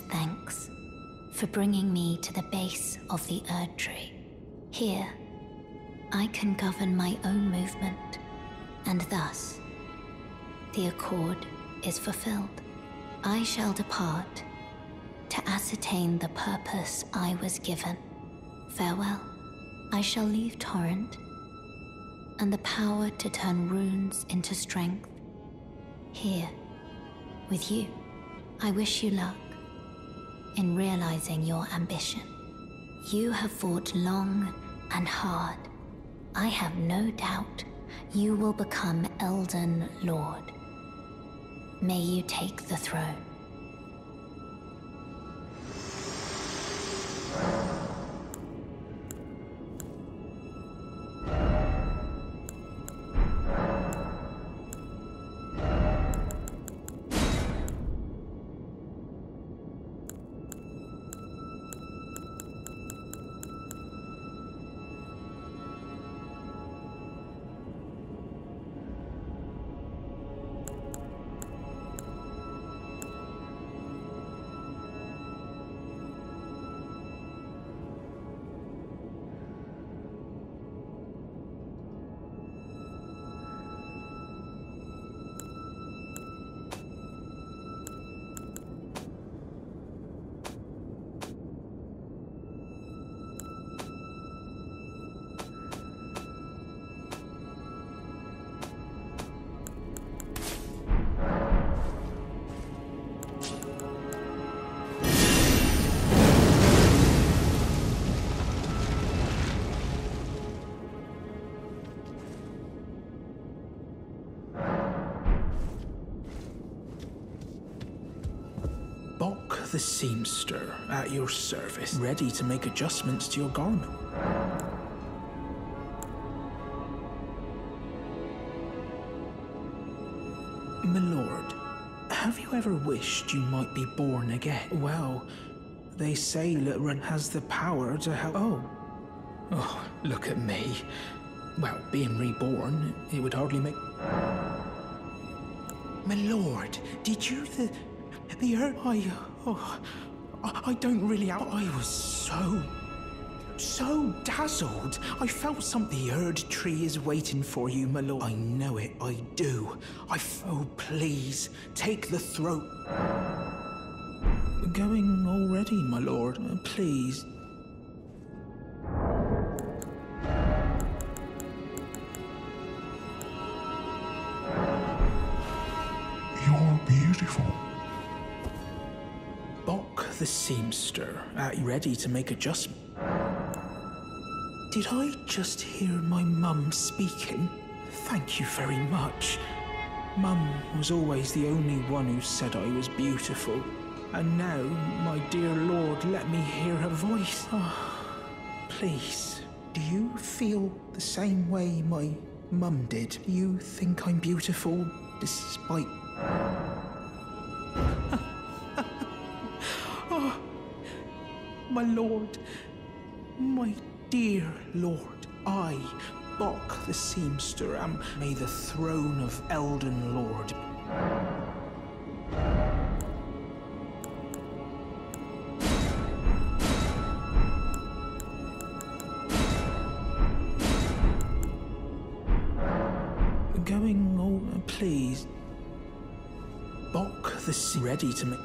thanks for bringing me to the base of the Erd Tree. Here, I can govern my own movement, and thus, the accord is fulfilled. I shall depart to ascertain the purpose I was given. Farewell. I shall leave Torrent and the power to turn runes into strength. Here, with you, I wish you luck in realizing your ambition. You have fought long and hard. I have no doubt you will become Elden Lord. May you take the throne. The seamster at your service, ready to make adjustments to your garment. My lord, have you ever wished you might be born again? Well, they say Litrun has the power to help. Oh. Oh, look at me. Well, being reborn, it would hardly make. My lord, did you the the earth? I oh, I, don't really. I was so so dazzled. I felt something. The Erd tree is waiting for you, my lord. I know it. I do. I. Oh, please take the throat. Going already, my lord. Uh, Please. You're beautiful. The seamster, at ready to make adjustment. Did I just hear my mum speaking? Thank you very much. Mum was always the only one who said I was beautiful. And now, my dear Lord, let me hear her voice. Ah, please, do you feel the same way my mum did? Do you think I'm beautiful despite My lord, my dear lord, I, Boc the seamster, am may the throne of Elden Lord. Going over, please. Boc the sea ready to make.